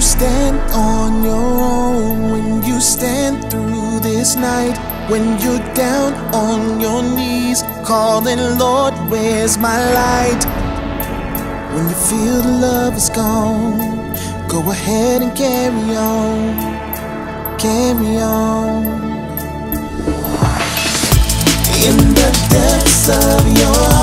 stand on your own, when you stand through this night, when you're down on your knees, calling, Lord, where's my light? When you feel the love is gone, go ahead and carry on, carry on. In the depths of your heart,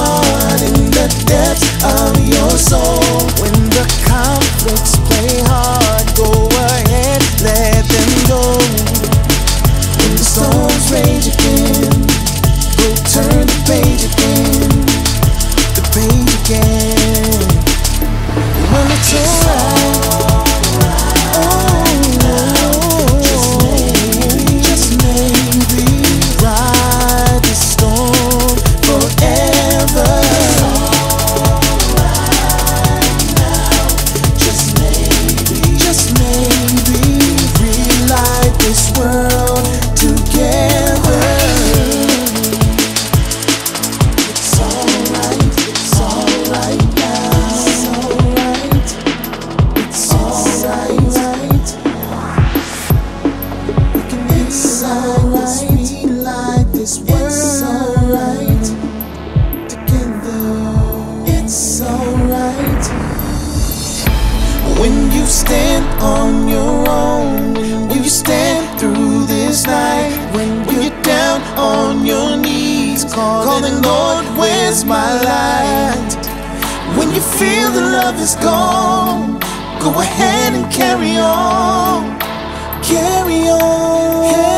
When you stand on your own, when you stand through this night, when you're down on your knees, calling, Lord, where's my light? When you feel the love is gone, go ahead and carry on, carry on.